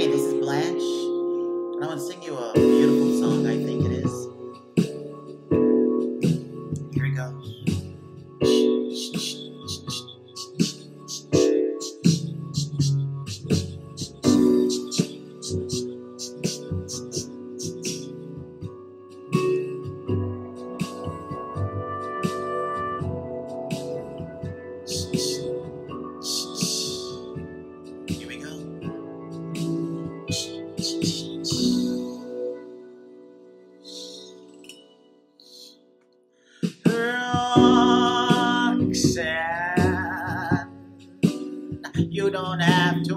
Hi, this is Blanche, and I want to sing you a beautiful song, I think it is. Here it goes. You don't have to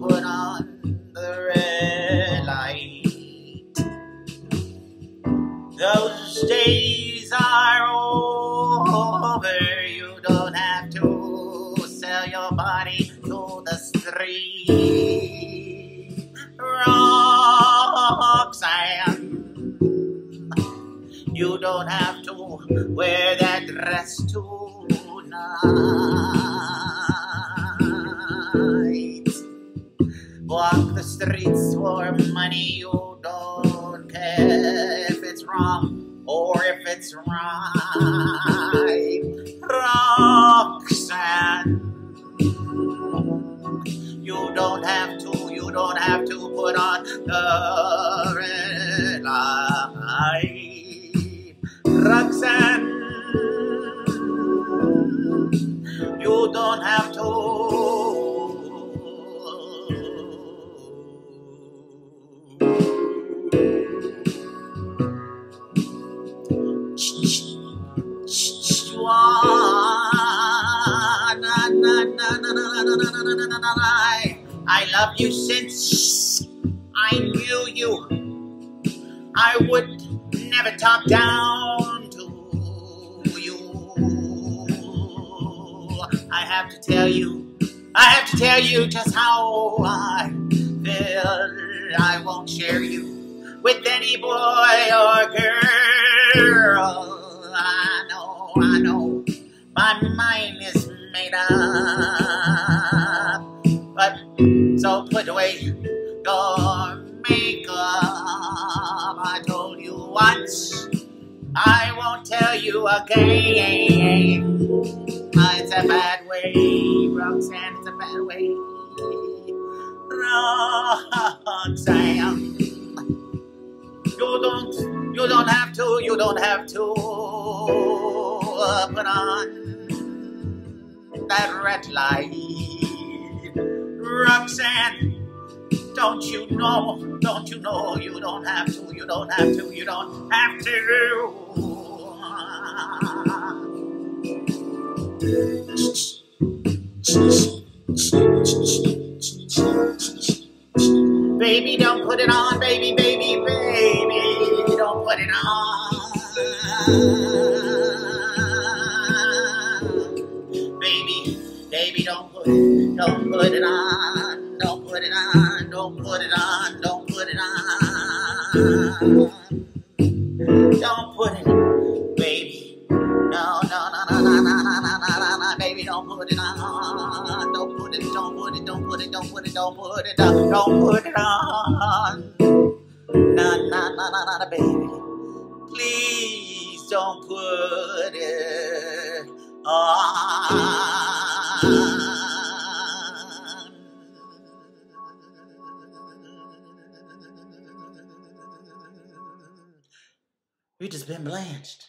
put on the red light. Those days are over. You don't have to sell your body to the street. Roxanne, you don't have to wear that dress tonight. Walk the streets for money. You don't care if it's wrong or if it's right. Roxanne, you don't have to. You don't have to put on the red light. Roxanne, I love you since I knew you. I would never talk down to you. I have to tell you, I have to tell you just how I feel. I won't share you with any boy or girl. I know, I know, my mind is made up. So put away your makeup. I told you once, I won't tell you again. Uh, it's a bad way, Roxanne, it's a bad way. Roxanne, you don't, you don't have to, you don't have to uh, put on that red light. Roxanne, don't you know, don't you know, you don't have to, you don't have to, you don't have to. Baby, don't put it on, baby, baby, baby, don't put it on. Baby, baby, don't put don't put it on, don't put it on, don't put it on. Don't put it, baby. No, no, no, no, no, no, no, no, no, no, baby, don't put it on. Don't put it, don't put it, don't put it, don't put it, don't put it on, don't put it on. No, no, no, no, no, baby. Please don't put it on. We just been blanched.